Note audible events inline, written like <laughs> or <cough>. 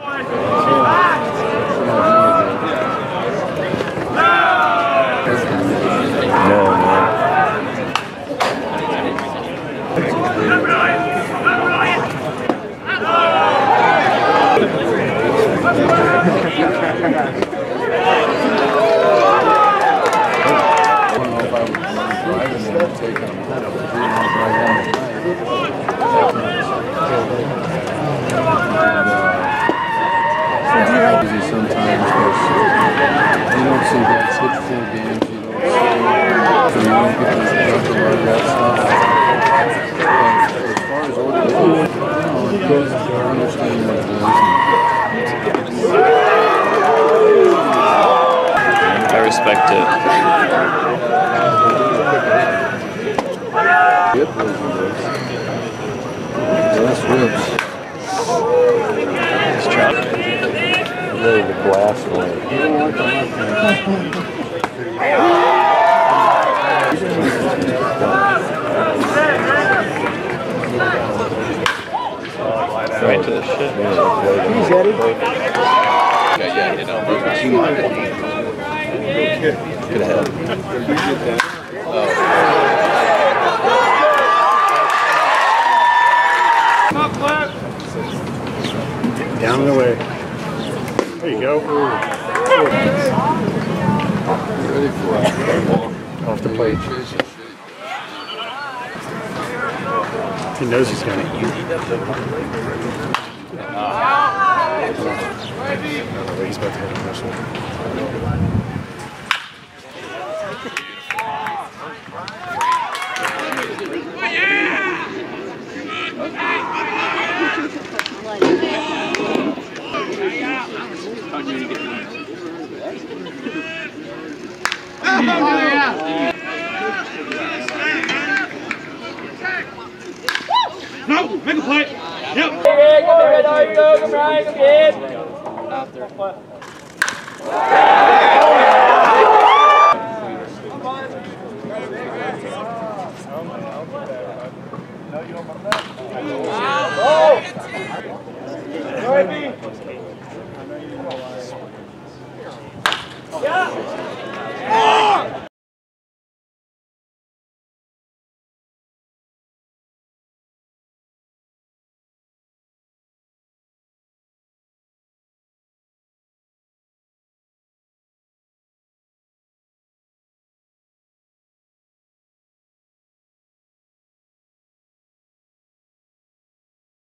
<laughs> I don't know if I was driving and taking them. I guys hit games. You don't so you don't get to jump a of that stuff. But as far as organization, no, it goes to understanding what it is. I respect it. Rib was Less ribs. It's chopped. Really the glass one. <laughs> Right to the shit. Yeah, yeah, you know. Could have. Down and away. There you go. Ready for it. Off the plate. He knows he's going to eat. He's about to hit a missile. Thank you. Make a play. Yep. No, you don't want that. Oh!